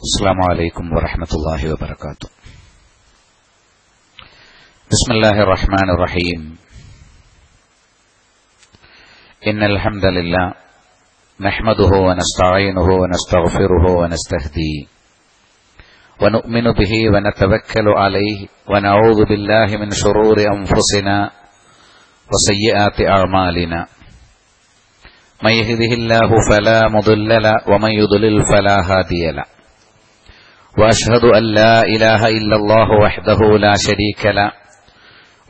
السلام عليكم ورحمة الله وبركاته. بسم الله الرحمن الرحيم. إن الحمد لله نحمده ونستعينه ونستغفره ونستهديه. ونؤمن به ونتوكل عليه ونعوذ بالله من شرور أنفسنا وسيئات أعمالنا. من يهده الله فلا مضل له ومن يضلل فلا هادي له. وأشهد أن لا إله إلا الله وحده لا شريك له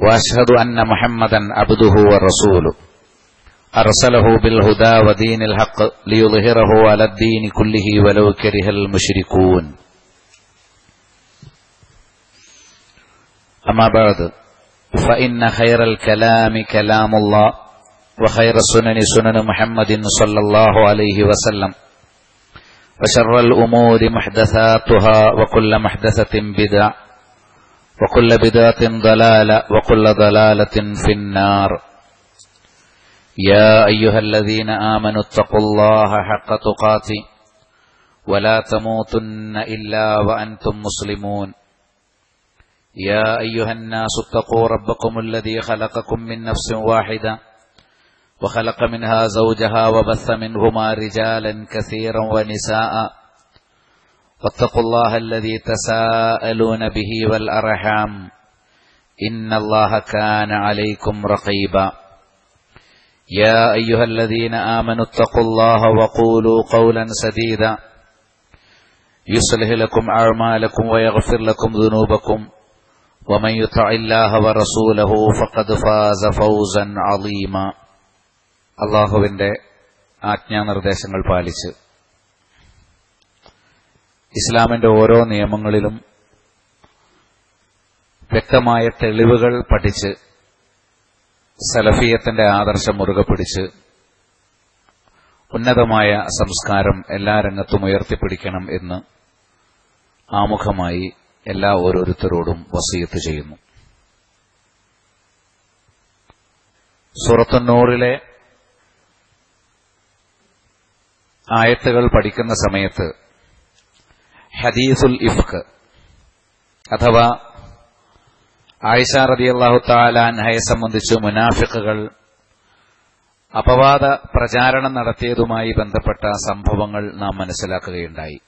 وأشهد أن محمدا عبده ورسوله. أرسله بالهدى ودين الحق ليظهره على الدين كله ولو كره المشركون. أما بعد فإن خير الكلام كلام الله وخير السنن سنن محمد صلى الله عليه وسلم. وشر الأمور محدثاتها وكل محدثة بدع وكل بدعة ضلالة وكل ضلالة في النار. يا أيها الذين آمنوا اتقوا الله حق تقاته ولا تموتن إلا وأنتم مسلمون. يا أيها الناس اتقوا ربكم الذي خلقكم من نفس واحدة وخلق منها زوجها وبث منهما رجالا كثيرا ونساء. واتقوا الله الذي تساءلون به والأرحام. إن الله كان عليكم رقيبا. يا أيها الذين آمنوا اتقوا الله وقولوا قولا سديدا. يصلح لكم أعمالكم ويغفر لكم ذنوبكم. ومن يطع الله ورسوله فقد فاز فوزا عظيما. അള്ളാഹുവിന്റെ ആജ്ഞാനിർദ്ദേശങ്ങൾ പാലിച്ച് ഇസ്ലാമിന്റെ ഓരോ നിയമങ്ങളിലും വ്യക്തമായ തെളിവുകൾ പഠിച്ച് സലഫിയത്തിന്റെ ആദർശം മുറുകെ പിടിച്ച് ഉന്നതമായ സംസ്കാരം എല്ലാ രംഗത്തും ഉയർത്തിപ്പിടിക്കണം എന്ന് ആമുഖമായി എല്ലാ ഓരോരുത്തരോടും വസീയത്ത് ചെയ്യുന്നു. സൂറത്തുന്നൂറിലെ ആയത്തുകൾ പഠിക്കുന്ന സമയത്ത് ഹദീസുൽ ഇഫ്ക് അഥവാ ആയിഷ റതി അള്ളാഹു താലാൻഹയെ സംബന്ധിച്ച് മുനാഫിക്കുകൾ അപവാദ പ്രചാരണം നടത്തിയതുമായി ബന്ധപ്പെട്ട സംഭവങ്ങൾ നാം മനസ്സിലാക്കുകയുണ്ടായി.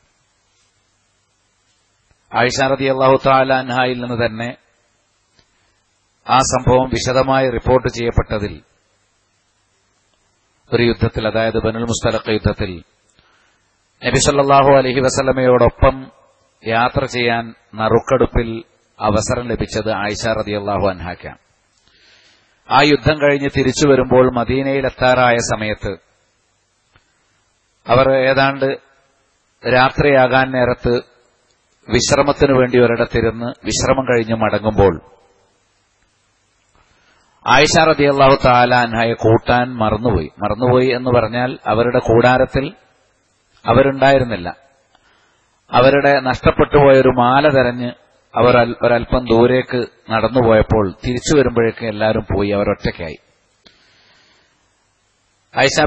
ആയിഷ റതി അള്ളാഹു താലാൻഹയിൽ നിന്ന് തന്നെ ആ സംഭവം വിശദമായി റിപ്പോർട്ട് ചെയ്യപ്പെട്ടതിൽ ഒരു യുദ്ധത്തിൽ അതായത് ബനുൽ മുസ്തലഖ് യുദ്ധത്തിൽ നബി സല്ലാഹു അലഹി വസല്ലമയോടൊപ്പം യാത്ര ചെയ്യാൻ നറുക്കെടുപ്പിൽ അവസരം ലഭിച്ചത് ആയിഷ റതി അള്ളാഹു ആ യുദ്ധം കഴിഞ്ഞ് തിരിച്ചു വരുമ്പോൾ മദീനയിലെത്താറായ സമയത്ത് അവർ ഏതാണ്ട് രാത്രിയാകാൻ നേരത്ത് വിശ്രമത്തിനു വേണ്ടി ഒരിടത്തിരുന്ന് വിശ്രമം കഴിഞ്ഞ് മടങ്ങുമ്പോൾ ആയിഷ അള്ളാഹു താലാൻഹയെ കൂട്ടാൻ മറന്നുപോയി. മറന്നുപോയി എന്ന് പറഞ്ഞാൽ അവരുടെ കൂടാരത്തിൽ അവരുണ്ടായിരുന്നില്ല. അവരുടെ നഷ്ടപ്പെട്ടുപോയ ഒരു മാല തെരഞ്ഞ് അവർ ഒരൽപ്പം ദൂരേക്ക് നടന്നുപോയപ്പോൾ തിരിച്ചു വരുമ്പോഴേക്കും എല്ലാവരും പോയി അവരൊറ്റയ്ക്കായി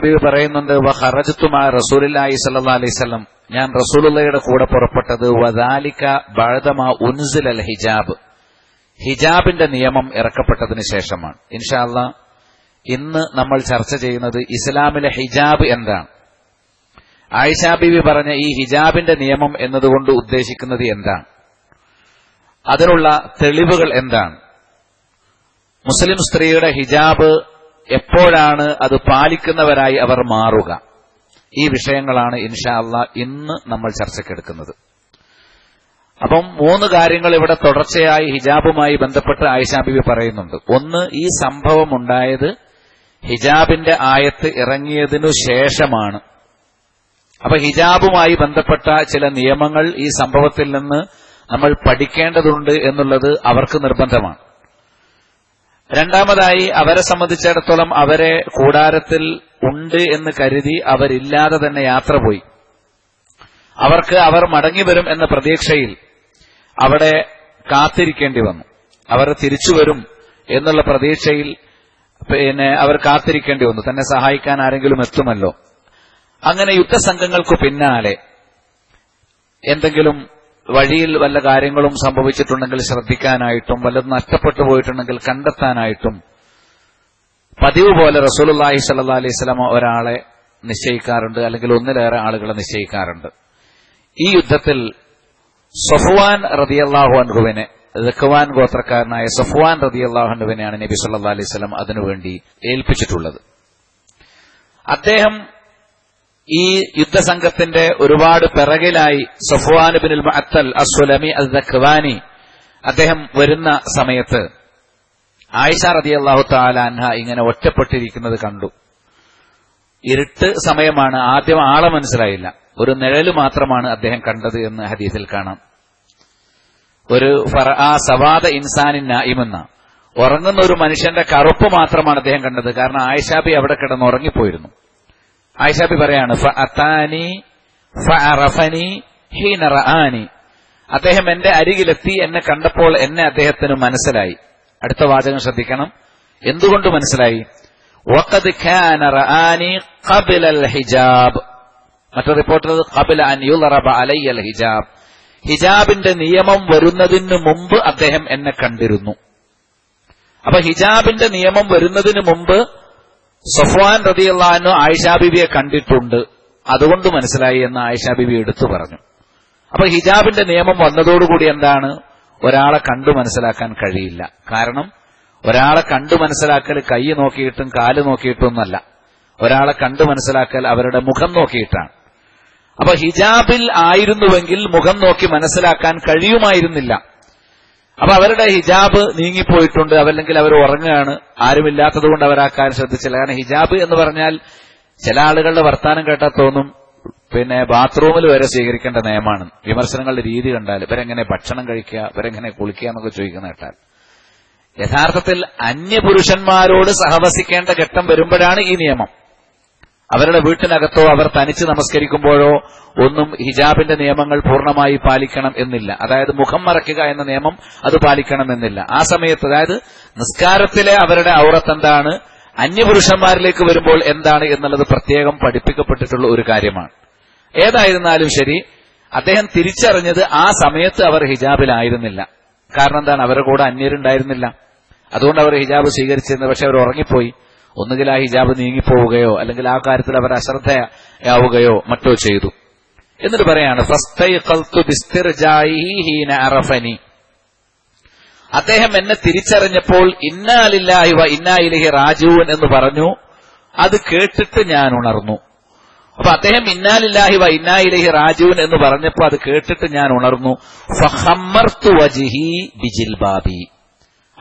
ബീവി പറയുന്നുണ്ട് വഹറജത്തുമാ റസൂലില്ലാഹി സല്ലാ അലൈവല്ലം ഞാൻ റസൂലുള്ളയുടെ കൂടെ പുറപ്പെട്ടത് വദാലിക്ക ബഴതമാ ഉൻസിൽ അൽ ഹിജാബ്. ഹിജാബിന്റെ നിയമം ഇറക്കപ്പെട്ടതിന് ശേഷമാണ്. ഇൻഷാല്ല ഇന്ന് നമ്മൾ ചർച്ച ചെയ്യുന്നത് ഇസ്ലാമിലെ ഹിജാബ് എന്താണ്? ആയിഷാ ബിബി പറഞ്ഞ ഈ ഹിജാബിന്റെ നിയമം എന്നതുകൊണ്ട് ഉദ്ദേശിക്കുന്നത് എന്താണ്? അതിനുള്ള തെളിവുകൾ എന്താണ്? മുസ്ലിം സ്ത്രീയുടെ ഹിജാബ് എപ്പോഴാണ് അത് പാലിക്കുന്നവരായി അവർ മാറുക? ഈ വിഷയങ്ങളാണ് ഇൻഷാല്ല ഇന്ന് നമ്മൾ ചർച്ചയ്ക്കെടുക്കുന്നത് അപ്പം മൂന്ന് കാര്യങ്ങൾ ഇവിടെ തുടർച്ചയായി ഹിജാബുമായി ബന്ധപ്പെട്ട് ആയിഷാ ബിബി പറയുന്നുണ്ട്. ഒന്ന് ഈ സംഭവം ഉണ്ടായത് ഹിജാബിന്റെ ആയത്ത് ഇറങ്ങിയതിനു ശേഷമാണ്. അപ്പൊ ഹിജാബുമായി ബന്ധപ്പെട്ട ചില നിയമങ്ങൾ ഈ സംഭവത്തിൽ നിന്ന് നമ്മൾ പഠിക്കേണ്ടതുണ്ട് എന്നുള്ളത് അവർക്ക് നിർബന്ധമാണ്. രണ്ടാമതായി അവരെ സംബന്ധിച്ചിടത്തോളം അവരെ കൂടാരത്തിൽ ഉണ്ട് എന്ന് കരുതി അവരില്ലാതെ തന്നെ യാത്ര പോയി. അവർക്ക് അവർ മടങ്ങി വരും എന്ന പ്രതീക്ഷയിൽ അവിടെ കാത്തിരിക്കേണ്ടി വന്നു. അവർ തിരിച്ചു വരും എന്നുള്ള പ്രതീക്ഷയിൽ പിന്നെ അവർ കാത്തിരിക്കേണ്ടി വന്നു. തന്നെ സഹായിക്കാൻ ആരെങ്കിലും എത്തുമല്ലോ. അങ്ങനെ യുദ്ധസംഘങ്ങൾക്ക് പിന്നാലെ എന്തെങ്കിലും വഴിയിൽ വല്ല കാര്യങ്ങളും സംഭവിച്ചിട്ടുണ്ടെങ്കിൽ ശ്രദ്ധിക്കാനായിട്ടും വല്ലതും നഷ്ടപ്പെട്ടു പോയിട്ടുണ്ടെങ്കിൽ കണ്ടെത്താനായിട്ടും പതിവ് പോലെ റസൂലുല്ലാഹി സല്ലാ അലൈഹി സ്വലാമ ഒരാളെ നിശ്ചയിക്കാറുണ്ട് അല്ലെങ്കിൽ ഒന്നിലേറെ ആളുകളെ നിശ്ചയിക്കാറുണ്ട്. ഈ യുദ്ധത്തിൽ സഫ്വാൻ റതിയല്ലാഹു അൻഹുവിനെ റഖ്വാൻ ഗോത്രക്കാരനായ സഫ്വാൻ റതിയല്ലാഹു അൻഹുവിനെയാണ് നബി സല്ലാ അലൈഹി സ്വലം അതിനുവേണ്ടി ഏൽപ്പിച്ചിട്ടുള്ളത്. അദ്ദേഹം ഈ യുദ്ധസംഘത്തിന്റെ ഒരുപാട് പിറകിലായി സഫ്വാൻ ബിൻ അത്തൽ അസ്വലമി അൽ ദഖ്വാനി അദ്ദേഹം വരുന്ന സമയത്ത് ആയിഷ റതി അള്ളാഹു താലാൻഹ ഇങ്ങനെ ഒറ്റപ്പെട്ടിരിക്കുന്നത് കണ്ടു. ഇരുട്ട് സമയമാണ് ആദ്യം ആളെ മനസ്സിലായില്ല. ഒരു നിഴൽ മാത്രമാണ് അദ്ദേഹം കണ്ടത് എന്ന് ഹദീസിൽ കാണാം. ഒരു ആ സവാദ ഇൻസാനിൻ നായിമെന്ന ഉറങ്ങുന്ന ഒരു മനുഷ്യന്റെ കറുപ്പ് മാത്രമാണ് അദ്ദേഹം കണ്ടത്. കാരണം ആയിഷാബി അവിടെ കിടന്ന് ഉറങ്ങിപ്പോയിരുന്നു. ആയിഷാബി പറയാണ് അദ്ദേഹം എന്റെ അരികിലെത്തി എന്നെ കണ്ടപ്പോൾ എന്നെ അദ്ദേഹത്തിന് മനസ്സിലായി. അടുത്ത വാചകം ശ്രദ്ധിക്കണം. എന്തുകൊണ്ട് മനസ്സിലായി? ഹിജാബ്. മറ്റൊരു റിപ്പോർട്ടർ ഖബല അൻ റബ അലയ്യൽ ഹിജാബ്. ഹിജാബിന്റെ നിയമം വരുന്നതിന് മുമ്പ് അദ്ദേഹം എന്നെ കണ്ടിരുന്നു. അപ്പൊ ഹിജാബിന്റെ നിയമം വരുന്നതിന് മുമ്പ് സഫ്വാൻ റതിയുള്ളഹാനു ആയിഷാ ബിബിയെ കണ്ടിട്ടുണ്ട്. അതുകൊണ്ട് മനസ്സിലായി എന്ന് ആയിഷാ ബിബി എടുത്തു പറഞ്ഞു. അപ്പൊ ഹിജാബിന്റെ നിയമം വന്നതോടുകൂടി എന്താണ്? ഒരാളെ കണ്ടു മനസ്സിലാക്കാൻ കഴിയില്ല. കാരണം ഒരാളെ കണ്ടു മനസ്സിലാക്കൽ കൈ നോക്കിയിട്ടും കാൽ നോക്കിയിട്ടൊന്നല്ല ഒരാളെ കണ്ടു മനസ്സിലാക്കൽ അവരുടെ മുഖം നോക്കിയിട്ടാണ്. അപ്പൊ ഹിജാബിൽ ആയിരുന്നുവെങ്കിൽ മുഖം നോക്കി മനസ്സിലാക്കാൻ കഴിയുമായിരുന്നില്ല. അപ്പൊ അവരുടെ ഹിജാബ് നീങ്ങിപ്പോയിട്ടുണ്ട്. അവല്ലെങ്കിൽ അവർ ഉറങ്ങുകയാണ്. ആരുമില്ലാത്തത് കൊണ്ട് അവർ ആ ശ്രദ്ധിച്ചില്ല. കാരണം ഹിജാബ് എന്ന് പറഞ്ഞാൽ ചില ആളുകളുടെ വർത്താനം കേട്ടാൽ തോന്നും. പിന്നെ ബാത്റൂമിൽ വരെ സ്വീകരിക്കേണ്ട നിയമമാണ്. വിമർശനങ്ങളുടെ രീതി കണ്ടാൽ ഇവരെങ്ങനെ ഭക്ഷണം കഴിക്കുക ഇവരെങ്ങനെ കുളിക്കുക എന്നൊക്കെ ചോദിക്കുന്ന കേട്ടാൽ. യഥാർത്ഥത്തിൽ അന്യപുരുഷന്മാരോട് സഹവസിക്കേണ്ട ഘട്ടം വരുമ്പോഴാണ് ഈ നിയമം. അവരുടെ വീട്ടിനകത്തോ അവർ തനിച്ച് നമസ്കരിക്കുമ്പോഴോ ഒന്നും ഹിജാബിന്റെ നിയമങ്ങൾ പൂർണമായി പാലിക്കണം എന്നില്ല. അതായത് മുഖം മറയ്ക്കുക എന്ന നിയമം അത് പാലിക്കണം എന്നില്ല. ആ സമയത്ത് അതായത് നിസ്കാരത്തിലെ അവരുടെ ഔറത്ത് എന്താണ്? അന്യപുരുഷന്മാരിലേക്ക് വരുമ്പോൾ എന്താണ് എന്നുള്ളത് പ്രത്യേകം പഠിപ്പിക്കപ്പെട്ടിട്ടുള്ള ഒരു കാര്യമാണ്. ഏതായിരുന്നാലും ശരി അദ്ദേഹം തിരിച്ചറിഞ്ഞത് ആ സമയത്ത് അവർ ഹിജാബിലായിരുന്നില്ല. കാരണം എന്താണ്? അവരുടെ കൂടെ അന്യരുണ്ടായിരുന്നില്ല. അതുകൊണ്ട് അവർ ഹിജാബ് സ്വീകരിച്ചിരുന്നത് പക്ഷെ അവർ ഉറങ്ങിപ്പോയി. ഒന്നുകിൽ ആ ഹിജാബ് നീങ്ങിപ്പോവുകയോ അല്ലെങ്കിൽ ആ കാര്യത്തിൽ അവർ അശ്രദ്ധയാവുകയോ മറ്റോ ചെയ്തു. എന്നിട്ട് പറയാണ് അദ്ദേഹം എന്നെ തിരിച്ചറിഞ്ഞപ്പോൾ ഇന്നാലില്ലാഹി വ ഇന്നായിലഹി റാജുവൻ എന്ന് പറഞ്ഞു. അത് കേട്ടിട്ട് ഞാൻ ഉണർന്നു. അപ്പൊ അദ്ദേഹം ഇന്നാലില്ലാഹി വ ഇന്നായിലഹി റാജുവൻ എന്ന് പറഞ്ഞപ്പോൾ അത് കേട്ടിട്ട് ഞാൻ ഉണർന്നു.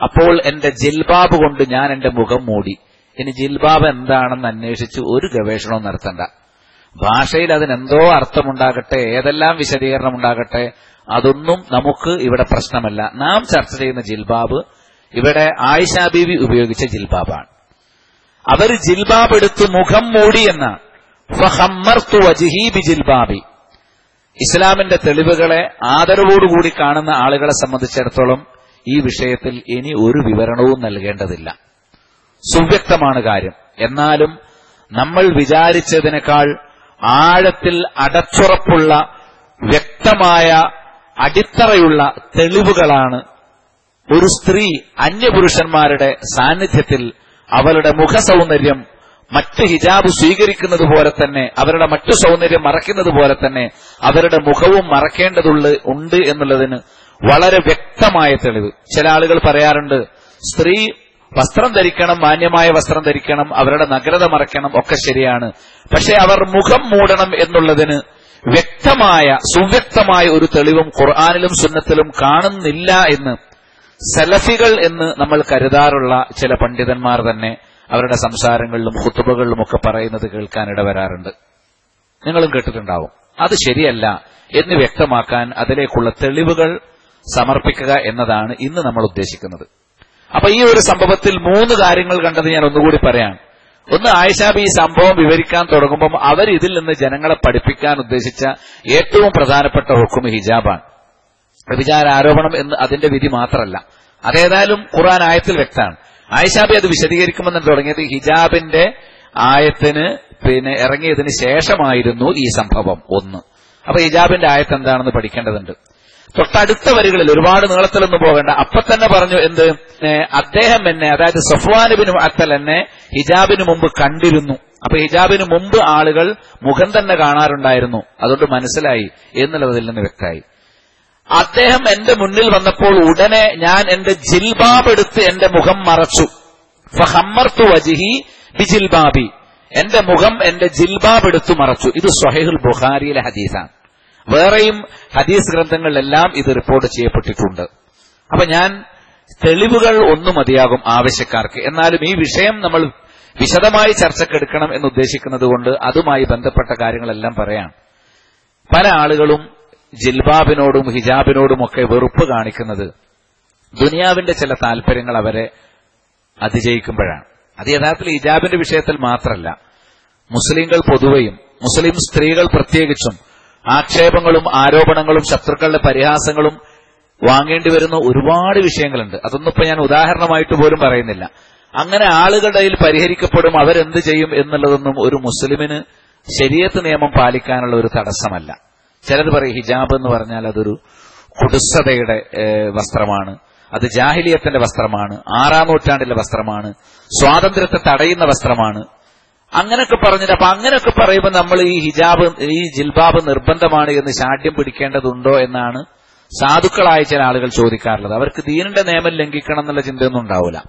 അപ്പോൾ എന്റെ ജിൽബാബ് കൊണ്ട് ഞാൻ എന്റെ മുഖം മൂടി. ഇനി ജിൽബാബ് എന്താണെന്ന് അന്വേഷിച്ച് ഒരു ഗവേഷണവും നടത്തണ്ട. ഭാഷയിൽ അതിനെന്തോ അർത്ഥമുണ്ടാകട്ടെ ഏതെല്ലാം വിശദീകരണം ഉണ്ടാകട്ടെ അതൊന്നും നമുക്ക് ഇവിടെ പ്രശ്നമല്ല. നാം ചർച്ച ചെയ്യുന്ന ജിൽബാബ് ഇവിടെ ആയിഷാ ബീവി ഉപയോഗിച്ച ജിൽബാബാണ്. അവർ ജിൽബാബ് എടുത്ത് മുഖം മൂടി എന്ന ജിൽബാബി. ഇസ്ലാമിന്റെ തെളിവുകളെ ആദരവോടുകൂടി കാണുന്ന ആളുകളെ സംബന്ധിച്ചിടത്തോളം ഈ വിഷയത്തിൽ ഇനി ഒരു വിവരണവും നൽകേണ്ടതില്ല. സുവ്യക്തമാണ് കാര്യം. എന്നാലും നമ്മൾ വിചാരിച്ചതിനേക്കാൾ ആഴത്തിൽ അടച്ചുറപ്പുള്ള വ്യക്തമായ അടിത്തറയുള്ള തെളിവുകളാണ് ഒരു സ്ത്രീ അന്യപുരുഷന്മാരുടെ സാന്നിധ്യത്തിൽ അവളുടെ മുഖസൗന്ദര്യം മറ്റ് ഹിജാബ് സ്വീകരിക്കുന്നത് പോലെ തന്നെ അവരുടെ മറ്റു സൗന്ദര്യം മറയ്ക്കുന്നത് പോലെ തന്നെ അവരുടെ മുഖവും മറക്കേണ്ടതുള്ള ഉണ്ട് എന്നുള്ളതിന് വളരെ വ്യക്തമായ തെളിവ്. ചില ആളുകൾ പറയാറുണ്ട് സ്ത്രീ വസ്ത്രം ധരിക്കണം മാന്യമായ വസ്ത്രം ധരിക്കണം അവരുടെ നഗ്നത മറയ്ക്കണം ഒക്കെ ശരിയാണ്. പക്ഷെ അവർ മുഖം മൂടണം എന്നുള്ളതിന് വ്യക്തമായ സുവ്യക്തമായ ഒരു തെളിവും ഖുർആാനിലും സുന്നത്തിലും കാണുന്നില്ല എന്ന് സലഫികൾ എന്ന് നമ്മൾ കരുതാറുള്ള ചില പണ്ഡിതന്മാർ തന്നെ അവരുടെ സംസാരങ്ങളിലും ഹുത്തുബകളിലും ഒക്കെ പറയുന്നത് കേൾക്കാനിട വരാറുണ്ട്. നിങ്ങളും കേട്ടിട്ടുണ്ടാവും. അത് ശരിയല്ല എന്ന് വ്യക്തമാക്കാൻ അതിലേക്കുള്ള തെളിവുകൾ സമർപ്പിക്കുക എന്നതാണ് ഇന്ന് നമ്മൾ ഉദ്ദേശിക്കുന്നത്. അപ്പൊ ഈ ഒരു സംഭവത്തിൽ മൂന്ന് കാര്യങ്ങൾ കണ്ടത് ഞാൻ ഒന്നുകൂടി പറയാം. ഒന്ന് ആയിഷാബ് ഈ സംഭവം വിവരിക്കാൻ തുടങ്ങുമ്പോൾ അവർ ഇതിൽ നിന്ന് ജനങ്ങളെ പഠിപ്പിക്കാൻ ഉദ്ദേശിച്ച ഏറ്റവും പ്രധാനപ്പെട്ട ഹുക്കും ഹിജാബാണ്. വ്യഭിചാര ആരോപണം എന്ന് അതിന്റെ വിധി മാത്രമല്ല. അതേതായാലും ഖുറാൻ ആയത്തിൽ വ്യക്തമാണ്. ആയിഷാബി അത് വിശദീകരിക്കുമെന്ന് തുടങ്ങിയത്. ഹിജാബിന്റെ ആയത്തിന് പിന്നെ ഇറങ്ങിയതിന് ശേഷമായിരുന്നു ഈ സംഭവം ഒന്ന്. അപ്പൊ ഹിജാബിന്റെ ആയത്ത് എന്താണെന്ന് പഠിക്കേണ്ടതുണ്ട്. തൊട്ടടുത്ത വരികളിൽ ഒരുപാട് നീളത്തിലൊന്നും പോകേണ്ട. അപ്പൊ തന്നെ പറഞ്ഞു എന്ത്? അദ്ദേഹം എന്നെ അതായത് സഫ്വാനുബിന് അത്തൽ എന്നെ ഹിജാബിന് മുമ്പ് കണ്ടിരുന്നു. അപ്പൊ ഹിജാബിന് മുമ്പ് ആളുകൾ മുഖം തന്നെ കാണാറുണ്ടായിരുന്നു. അതുകൊണ്ട് മനസ്സിലായി എന്നുള്ളതിൽ നിന്ന് വ്യക്തമായി. അദ്ദേഹം എന്റെ മുന്നിൽ വന്നപ്പോൾ ഉടനെ ഞാൻ എന്റെ ജിൽബാബ് എടുത്ത് എന്റെ മുഖം മറച്ചു. ഫഹമ്മർത്തു വജിഹി ബിജിൽബാബി. എന്റെ മുഖം എന്റെ ജിൽബാബ് എടുത്തു മറച്ചു. ഇത് സൊഹേഹുൽ ബുഖാരിയിലെ ഹദീസാണ്. വേറെയും ഹദീസ് ഗ്രന്ഥങ്ങളിലെല്ലാം ഇത് റിപ്പോർട്ട് ചെയ്യപ്പെട്ടിട്ടുണ്ട്. അപ്പൊ ഞാൻ തെളിവുകൾ ഒന്നു മതിയാകും ആവശ്യക്കാർക്ക്. എന്നാലും ഈ വിഷയം നമ്മൾ വിശദമായി ചർച്ചക്കെടുക്കണം എന്ന് ഉദ്ദേശിക്കുന്നത് കൊണ്ട് അതുമായി ബന്ധപ്പെട്ട കാര്യങ്ങളെല്ലാം പറയാം. പല ആളുകളും ജിൽബാബിനോടും ഹിജാബിനോടും ഒക്കെ വെറുപ്പ് കാണിക്കുന്നത് ദുനിയാവിന്റെ ചില താല്പര്യങ്ങൾ അവരെ അതിജയിക്കുമ്പോഴാണ്. അത് യഥാർത്ഥത്തിൽ ഹിജാബിന്റെ വിഷയത്തിൽ മാത്രമല്ല മുസ്ലിങ്ങൾ പൊതുവെയും മുസ്ലിം സ്ത്രീകൾ പ്രത്യേകിച്ചും ആക്ഷേപങ്ങളും ആരോപണങ്ങളും ശത്രുക്കളുടെ പരിഹാസങ്ങളും വാങ്ങേണ്ടി വരുന്ന ഒരുപാട് വിഷയങ്ങളുണ്ട്. അതൊന്നും ഇപ്പൊ ഞാൻ ഉദാഹരണമായിട്ട് പോലും പറയുന്നില്ല. അങ്ങനെ ആളുകളുടെ കയ്യിൽ പരിഹരിക്കപ്പെടും അവരെന്ത് ചെയ്യും എന്നുള്ളതൊന്നും ഒരു മുസ്ലിമിന് ശരീരത്ത് നിയമം പാലിക്കാനുള്ള ഒരു തടസ്സമല്ല. ചിലർ പറയും ഹിജാബ് എന്ന് പറഞ്ഞാൽ അതൊരു കുടുസതയുടെ വസ്ത്രമാണ്. അത് ജാഹിലിയത്തിന്റെ വസ്ത്രമാണ് ആറാം നൂറ്റാണ്ടിലെ വസ്ത്രമാണ്. സ്വാതന്ത്ര്യത്തെ തടയുന്ന വസ്ത്രമാണ്. അങ്ങനെയൊക്കെ പറഞ്ഞിട്ട് അപ്പൊ അങ്ങനെയൊക്കെ പറയുമ്പോൾ നമ്മൾ ഈ ഹിജാബ് ഈ ജിൽബാബ് നിർബന്ധമാണ് എന്ന് ശാഠ്യം പിടിക്കേണ്ടതുണ്ടോ എന്നാണ് സാധുക്കളായ ചില ആളുകൾ ചോദിക്കാറുള്ളത്. അവർക്ക് ദീനിന്റെ നിയമം ലംഘിക്കണം എന്നുള്ള ചിന്തയൊന്നും ഉണ്ടാവില്ല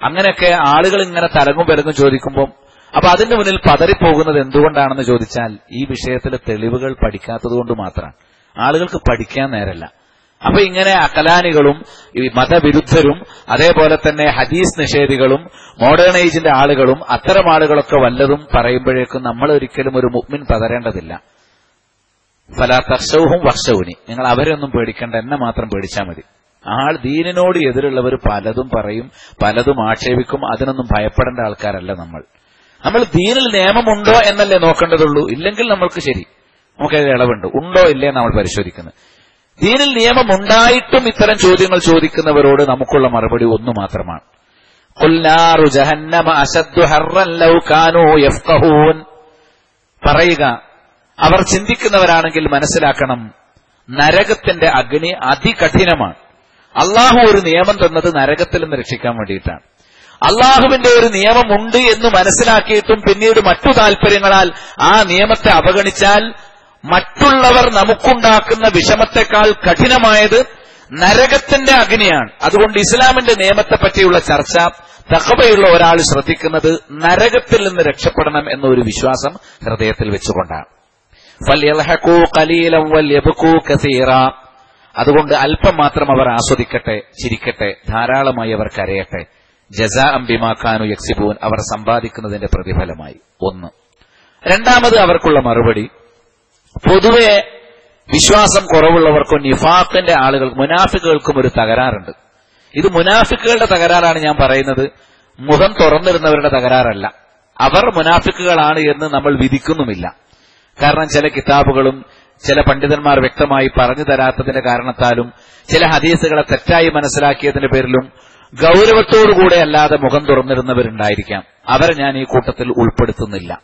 അങ്ങനെയൊക്കെ ആളുകൾ ഇങ്ങനെ തലങ്ങും വിലങ്ങും ചോദിക്കുമ്പോൾ അപ്പൊ അതിന്റെ മുന്നിൽ പതറിപ്പോകുന്നത് എന്തുകൊണ്ടാണെന്ന് ചോദിച്ചാൽ ഈ വിഷയത്തിലെ തെളിവുകൾ പഠിക്കാത്തത് കൊണ്ട് മാത്രമാണ്. ആളുകൾക്ക് പഠിക്കാൻ നേരല്ല. അപ്പൊ ഇങ്ങനെ അകലാനികളും ഈ മതവിരുദ്ധരും അതേപോലെ തന്നെ ഹദീസ് നിഷേധികളും മോഡേൺ ഏജിന്റെ ആളുകളും അത്തരം ആളുകളൊക്കെ വല്ലതും പറയുമ്പോഴേക്കും നമ്മൾ ഒരിക്കലും ഒരു മുഗ്മിൻ പതരേണ്ടതില്ല. ഫലാ തർശവും വർഷവുനി നിങ്ങൾ അവരൊന്നും പേടിക്കേണ്ട എന്നെ മാത്രം പേടിച്ചാൽ മതി. ആൾ ദീനിനോട് എതിരുള്ളവർ പലതും പറയും പലതും ആക്ഷേപിക്കും അതിനൊന്നും ഭയപ്പെടേണ്ട ആൾക്കാരല്ല നമ്മൾ. നമ്മൾ ദീനിൽ നിയമമുണ്ടോ എന്നല്ലേ നോക്കേണ്ടതുള്ളൂ. ഇല്ലെങ്കിൽ നമ്മൾക്ക് ശരി. നമുക്കതിൽ ഇളവുണ്ട്. ഉണ്ടോ ഇല്ലേ നമ്മൾ പരിശോധിക്കുന്നത് ദീനിൽ നിയമം ഉണ്ടായിട്ടും ഇത്തരം ചോദ്യങ്ങൾ ചോദിക്കുന്നവരോട് നമുക്കുള്ള മറുപടി ഒന്നു മാത്രമാണ്. "ഖുൽനാറു ജഹന്നമ അശദ്ദു ഹർറൻ ലൗ കാനൂ യഫ്ഖഹൂൻ." പറയുക അവർ ചിന്തിക്കുന്നവരാണെങ്കിൽ മനസ്സിലാക്കണം നരകത്തിന്റെ അഗ്നി അതികഠിനമാണ്. അള്ളാഹു ഒരു നിയമം തന്നത് നരകത്തിൽ നിന്ന് രക്ഷിക്കാൻ വേണ്ടിയിട്ടാണ്. അള്ളാഹുവിന്റെ ഒരു നിയമമുണ്ട് എന്ന് മനസ്സിലാക്കിയിട്ടും പിന്നീട് മറ്റു താല്പര്യങ്ങളാൽ ആ നിയമത്തെ അവഗണിച്ചാൽ മറ്റുള്ളവർ നമുക്കുണ്ടാക്കുന്ന വിഷമത്തെക്കാൾ കഠിനമായത് നരകത്തിന്റെ അഗ്നിയാണ്. അതുകൊണ്ട് ഇസ്ലാമിന്റെ നിയമത്തെ പറ്റിയുള്ള ചർച്ച തക്കവയുള്ള ഒരാൾ ശ്രദ്ധിക്കുന്നത് നരകത്തിൽ നിന്ന് രക്ഷപ്പെടണം എന്നൊരു വിശ്വാസം ഹൃദയത്തിൽ വെച്ചുകൊണ്ടാണ്. അതുകൊണ്ട് അല്പം മാത്രം അവർ ആസ്വദിക്കട്ടെ ചിരിക്കട്ടെ ധാരാളമായി അവർ കരയട്ടെ. ജസ അംബിമാക്കാനു യക്സിബൂൻ അവർ സമ്പാദിക്കുന്നതിന്റെ പ്രതിഫലമായി. ഒന്ന്. രണ്ടാമത് അവർക്കുള്ള മറുപടി പൊതുവെ വിശ്വാസം കുറവുള്ളവർക്കും നിഫാഖിന്റെ ആളുകൾ മുനാഫിക്കുകൾക്കും ഒരു തകരാറുണ്ട്. ഇത് മുനാഫിക്കുകളുടെ തകരാറാണ് ഞാൻ പറയുന്നത്. മുഖം തുറന്നിരുന്നവരുടെ തകരാറല്ല. അവർ മുനാഫിക്കുകളാണ് എന്ന് നമ്മൾ വിധിക്കുന്നുമില്ല. കാരണം ചില കിതാബുകളും ചില പണ്ഡിതന്മാർ വ്യക്തമായി പറഞ്ഞു തരാത്തതിന്റെ കാരണത്താലും ചില ഹദീസുകളെ തെറ്റായി മനസ്സിലാക്കിയതിന്റെ പേരിലും ഗൗരവത്തോടുകൂടെ അല്ലാതെ മുഖം തുറന്നിരുന്നവരുണ്ടായിരിക്കാം അവരെ ഞാൻ ഈ കൂട്ടത്തിൽ ഉൾപ്പെടുത്തുന്നില്ല.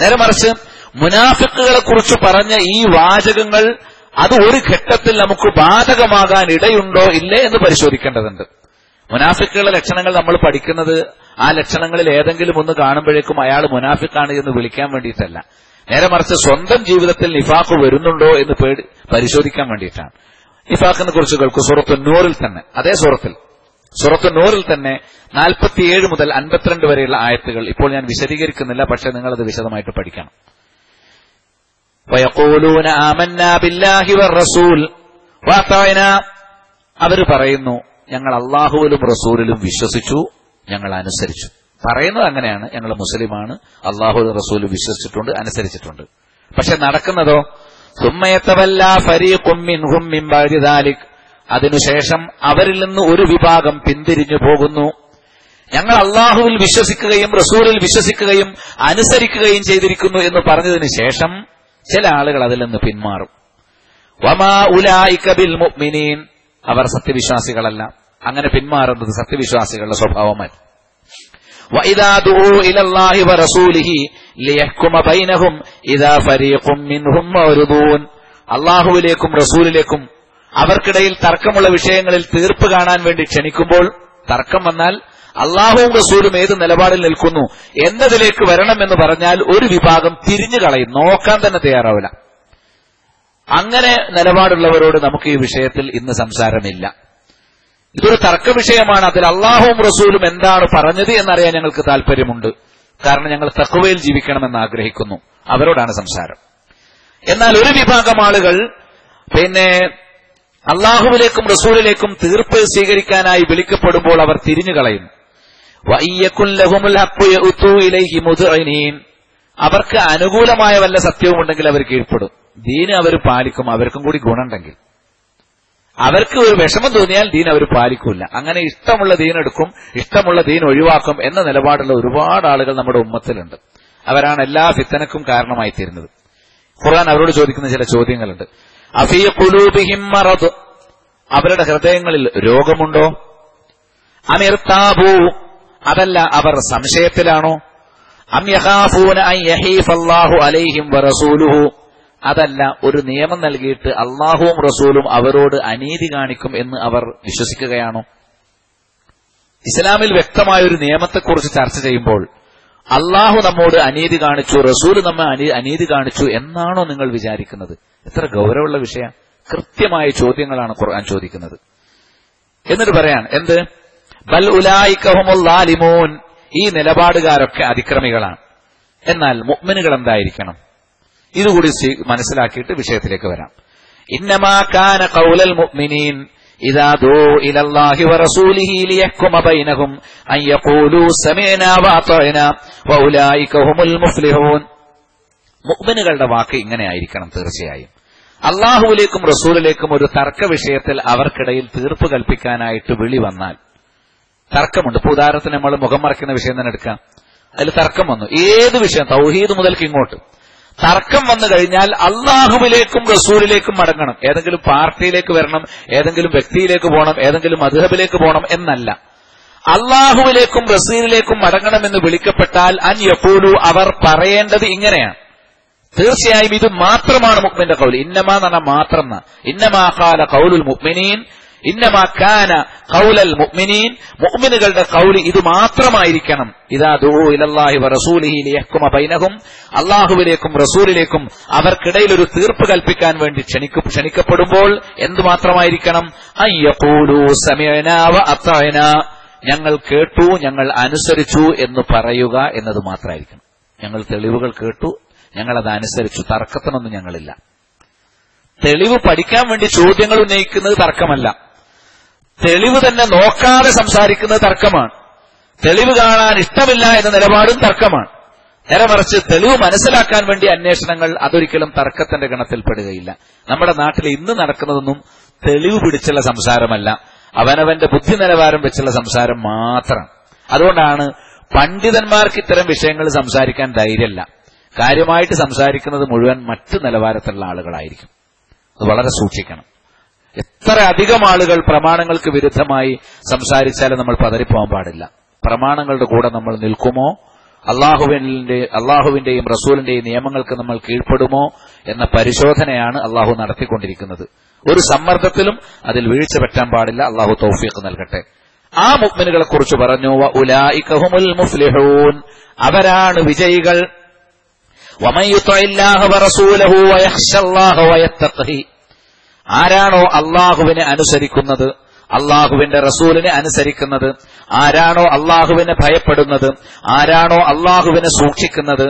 നേരെ മറിച്ച് മുനാഫിക്കുകളെ കുറിച്ച് പറഞ്ഞ ഈ വാചകങ്ങൾ അത് ഒരു ഘട്ടത്തിൽ നമുക്ക് ബാധകമാകാൻ ഇടയുണ്ടോ ഇല്ലേ എന്ന് പരിശോധിക്കേണ്ടതുണ്ട്. മുനാഫിക്കുകളുടെ ലക്ഷണങ്ങൾ നമ്മൾ പഠിക്കുന്നത് ആ ലക്ഷണങ്ങളിൽ ഏതെങ്കിലും ഒന്ന് കാണുമ്പോഴേക്കും അയാൾ മുനാഫിക്കാണ് എന്ന് വിളിക്കാൻ വേണ്ടിയിട്ടല്ല. നേരെ മറിച്ച് സ്വന്തം ജീവിതത്തിൽ നിഫാഖ് വരുന്നുണ്ടോ എന്ന് പേടി പരിശോധിക്കാൻ വേണ്ടിയിട്ടാണ്. നിഫാഖിനെ കുറിച്ച് കേൾക്കും. സൂറത്ത് നൂറിൽ തന്നെ അതേ സുറത്തിൽ. സൂറത്ത് നൂറിൽ തന്നെ നാൽപ്പത്തിയേഴ് മുതൽ അൻപത്തിരണ്ട് വരെയുള്ള ആയത്തുകൾ ഇപ്പോൾ ഞാൻ വിശദീകരിക്കുന്നില്ല പക്ഷെ നിങ്ങളത് വിശദമായിട്ട് പഠിക്കണം. വയഖൂലൂന ആമന്നാ ബില്ലാഹി റസൂൽ വാത്തായന അവർ പറയുന്നു ഞങ്ങൾ അള്ളാഹുവിലും റസൂലിലും വിശ്വസിച്ചു ഞങ്ങൾ അനുസരിച്ചു. പറയുന്നത് അങ്ങനെയാണ് ഞങ്ങൾ മുസ്ലിമാണ് അള്ളാഹു റസൂലും വിശ്വസിച്ചിട്ടുണ്ട് അനുസരിച്ചിട്ടുണ്ട്. പക്ഷെ നടക്കുന്നതോ? സുമ്മയത്തവല്ല ഫരീഖും അതിനുശേഷം അവരിൽ നിന്ന് ഒരു വിഭാഗം പിന്തിരിഞ്ഞു പോകുന്നു. ഞങ്ങൾ അള്ളാഹുവിൽ വിശ്വസിക്കുകയും റസൂലിൽ വിശ്വസിക്കുകയും അനുസരിക്കുകയും ചെയ്തിരിക്കുന്നു എന്ന് പറഞ്ഞതിന് ശേഷം ചില ആളുകൾ അതിൽ നിന്ന് പിന്മാറും വമാ ഉലായിക ബിൽ മുഅ്മിനീൻ അവർ സത്യവിശ്വാസികളല്ല അങ്ങനെ പിന്മാറുന്നത് സത്യവിശ്വാസികളുടെ സ്വഭാവമല്ല وإذا دعوا إلى الله ورسوله ليحكم بينهم إذا فريق منهم معرضون അള്ളാഹുവിലേക്കും റസൂലിലേക്കും അവർക്കിടയിൽ തർക്കമുള്ള വിഷയങ്ങളിൽ തീർപ്പ് കാണാൻ വേണ്ടി ക്ഷണിക്കുമ്പോൾ തർക്കം വന്നാൽ അള്ളാഹുവും റസൂലും ഏത് നിലപാടിൽ നിൽക്കുന്നു എന്നതിലേക്ക് വരണമെന്ന് പറഞ്ഞാൽ ഒരു വിഭാഗം തിരിഞ്ഞു കളയും. നോക്കാൻ തന്നെ തയ്യാറാവില്ല. അങ്ങനെ നിലപാടുള്ളവരോട് നമുക്ക് ഈ വിഷയത്തിൽ ഇന്ന് സംസാരമില്ല. ഇതൊരു തർക്ക വിഷയമാണ്. അതിൽ അള്ളാഹുവും റസൂലും എന്താണ് പറഞ്ഞത് എന്നറിയാൻ ഞങ്ങൾക്ക് താല്പര്യമുണ്ട് കാരണം ഞങ്ങൾ തക്കുവയിൽ ജീവിക്കണമെന്ന് ആഗ്രഹിക്കുന്നു. അവരോടാണ് സംസാരം. എന്നാൽ ഒരു വിഭാഗം ആളുകൾ പിന്നെ അള്ളാഹുവിലേക്കും റസൂലിലേക്കും തീർപ്പ് സ്വീകരിക്കാനായി വിളിക്കപ്പെടുമ്പോൾ അവർ തിരിഞ്ഞു കളയും. അവർക്ക് അനുകൂലമായ വല്ല സത്യവും ഉണ്ടെങ്കിൽ അവർ കീഴ്പ്പെടും. ദീന് അവർ പാലിക്കും അവർക്കും കൂടി ഗുണമുണ്ടെങ്കിൽ. അവർക്ക് ഒരു വിഷമം തോന്നിയാൽ ദീൻ അവർ പാലിക്കൂല. അങ്ങനെ ഇഷ്ടമുള്ള ദീൻ എടുക്കും ഇഷ്ടമുള്ള ദീൻ ഒഴിവാക്കും എന്ന നിലപാടുള്ള ഒരുപാട് ആളുകൾ നമ്മുടെ ഉമ്മത്തിലുണ്ട്. അവരാണ് എല്ലാ ഫിത്തനക്കും കാരണമായി തീരുന്നത്. ഖുർആൻ അവരോട് ചോദിക്കുന്ന ചില ചോദ്യങ്ങളുണ്ട്. അഫിയ അവരുടെ ഹൃദയങ്ങളിൽ രോഗമുണ്ടോ? അമിർത്താബു അതല്ല അവർ സംശയത്തിലാണോ? വറസൂലുഹു അതല്ല ഒരു നിയമം നൽകിയിട്ട് അള്ളാഹുവും റസൂലും അവരോട് അനീതി കാണിക്കും എന്ന് അവർ വിശ്വസിക്കുകയാണോ? ഇസ്ലാമിൽ വ്യക്തമായ ഒരു നിയമത്തെക്കുറിച്ച് ചർച്ച ചെയ്യുമ്പോൾ അള്ളാഹു നമ്മോട് അനീതി കാണിച്ചു റസൂൽ നമ്മെ അനീതി കാണിച്ചു എന്നാണോ നിങ്ങൾ വിചാരിക്കുന്നത്? എത്ര ഗൗരവമുള്ള വിഷയം. കൃത്യമായ ചോദ്യങ്ങളാണ് ഖുർആൻ ചോദിക്കുന്നത്. എന്നിട്ട് പറയാൻ എന്ത്? ബൽ ഉലായിക്കഹുമുല്ലാലിമോൻ ഈ നിലപാടുകാരൊക്കെ അതിക്രമികളാണ് എന്നാൽ മുഅ്മിനുകൾ എന്തായിരിക്കണം ഇതുകൂടി മനസ്സിലാക്കിയിട്ട് വിഷയത്തിലേക്ക് വരാം ഇന്നമാ കാന ഖൗലൽ മുഅ്മിനീൻ إذا دعوا إلى الله ورسوله ليحكم بينهم أن يقولوا سمعنا وأطعنا وأولئك هم المفلحون മുഅ്മിനുകളുടെ വാക്ക് ഇങ്ങനെ ആയിരിക്കണം തീർച്ചയായും അള്ളാഹുവിലേക്കും റസൂലിലേക്കും ഒരു തർക്ക വിഷയത്തിൽ അവർക്കിടയിൽ തീർപ്പ് കൽപ്പിക്കാനായിട്ട് വിളി വന്നാൽ തർക്കമുണ്ട്. ഇപ്പൊ ഉദാഹരണത്തിന് നമ്മൾ മുഖം മറക്കുന്ന വിഷയം തന്നെ എടുക്കാം. അതിൽ തർക്കം വന്നു. ഏത് വിഷയം? തൗഹീദ് മുതൽക്ക് ഇങ്ങോട്ട്. തർക്കം വന്നു കഴിഞ്ഞാൽ അള്ളാഹുവിലേക്കും റസൂലിലേക്കും മടങ്ങണം. ഏതെങ്കിലും പാർട്ടിയിലേക്ക് വരണം ഏതെങ്കിലും വ്യക്തിയിലേക്ക് പോകണം ഏതെങ്കിലും മധുഹബിലേക്ക് പോകണം എന്നല്ല. അള്ളാഹുവിലേക്കും റസൂലിലേക്കും മടങ്ങണമെന്ന് വിളിക്കപ്പെട്ടാൽ അൻ യപ്പൂലു അവർ പറയേണ്ടത് ഇങ്ങനെയാണ്. തീർച്ചയായും ഇത് മാത്രമാണ് മുക്മിന്റെ കൗൽ ഇന്നമാ പറഞ്ഞാൽ മാത്രം ഇന്നമാ ഖാല കൗലുൽ മുക്മിനീൻ ഇന്നമാ കാന കൗലൽ മുഅ്മിനീൻ. മുഅ്മിനുകളുടെ കൗലി ഇത് മാത്രമായിരിക്കണം. ഇതാ ദൂ ഇലല്ലാഹി റസൂലിഹി ലിയഹ്കുമ ബൈനഹും. അള്ളാഹുവിലേക്കും റസൂലിലേക്കും അവർക്കിടയിൽ ഒരു തീർപ്പ് കൽപ്പിക്കാൻ വേണ്ടി ക്ഷണിക്ക ക്ഷണിക്കപ്പെടുമ്പോൾ എന്തു മാത്രമായിരിക്കണം? അയ്യഖൂലു സമിഅനാ വ ഞങ്ങൾ കേട്ടു ഞങ്ങൾ അനുസരിച്ചു എന്ന് പറയുക എന്നത് മാത്രമായിരിക്കണം. ഞങ്ങൾ തെളിവുകൾ കേട്ടു ഞങ്ങളത് അനുസരിച്ചു. തർക്കത്തിനൊന്നും ഞങ്ങളില്ല. തെളിവ് പഠിക്കാൻ വേണ്ടി ചോദ്യങ്ങൾ ഉന്നയിക്കുന്നത് തർക്കമല്ല. തെളിവ് തന്നെ നോക്കാതെ സംസാരിക്കുന്നത് തർക്കമാണ്. തെളിവ് കാണാൻ ഇഷ്ടമില്ല എന്ന നിലപാടും തർക്കമാണ്. നേരെ മറിച്ച് തെളിവ് മനസ്സിലാക്കാൻ വേണ്ടി അന്വേഷണങ്ങൾ അതൊരിക്കലും തർക്കത്തിന്റെ ഗണത്തിൽപ്പെടുകയില്ല. നമ്മുടെ നാട്ടിൽ ഇന്ന് നടക്കുന്നതൊന്നും തെളിവ് പിടിച്ചുള്ള സംസാരമല്ല. അവനവന്റെ ബുദ്ധി നിലവാരം വെച്ചുള്ള സംസാരം മാത്രം. അതുകൊണ്ടാണ് പണ്ഡിതന്മാർക്ക് ഇത്തരം വിഷയങ്ങൾ സംസാരിക്കാൻ ധൈര്യമല്ല. കാര്യമായിട്ട് സംസാരിക്കുന്നത് മുഴുവൻ മറ്റു നിലവാരത്തിലുള്ള ആളുകളായിരിക്കും. അത് വളരെ സൂക്ഷിക്കണം. എത്ര അധികം ആളുകൾ പ്രമാണങ്ങൾക്ക് വിരുദ്ധമായി സംസാരിച്ചാലും നമ്മൾ പതറിപ്പോകാൻ പാടില്ല. പ്രമാണങ്ങളുടെ കൂടെ നമ്മൾ നിൽക്കുമോ? അള്ളാഹുവിന്റെ അള്ളാഹുവിന്റെയും റസൂലിന്റെയും നിയമങ്ങൾക്ക് നമ്മൾ കീഴ്പ്പെടുമോ എന്ന പരിശോധനയാണ് അള്ളാഹു നടത്തിക്കൊണ്ടിരിക്കുന്നത്. ഒരു സമ്മർദ്ദത്തിലും അതിൽ വീഴ്ച പറ്റാൻ പാടില്ല. അള്ളാഹു തൗഫീഖ് നൽകട്ടെ. ആ മുഗ്മിനുകളെ കുറിച്ച് പറഞ്ഞു ഉലായിക്കഹുമുൽ മുഫ്ലിഹൂൻ. അവരാണ് വിജയികൾ. ആരാണോ അള്ളാഹുവിനെ അനുസരിക്കുന്നത് അള്ളാഹുവിന്റെ റസൂലിനെ അനുസരിക്കുന്നത് ആരാണോ അള്ളാഹുവിനെ ഭയപ്പെടുന്നത് ആരാണോ അള്ളാഹുവിനെ സൂക്ഷിക്കുന്നത്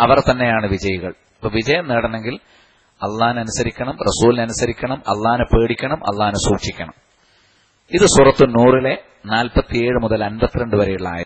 അവർ തന്നെയാണ് വിജയികൾ. ഇപ്പൊ വിജയം നേടണമെങ്കിൽ അള്ളഹാനെ അനുസരിക്കണം റസൂലിനെ അനുസരിക്കണം അള്ളഹാനെ പേടിക്കണം അള്ളഹാനെ സൂക്ഷിക്കണം. ഇത് സുറത്തു നൂറിലെ നാൽപ്പത്തിയേഴ് മുതൽ അൻപത്തിരണ്ട് വരെയുള്ള ആയ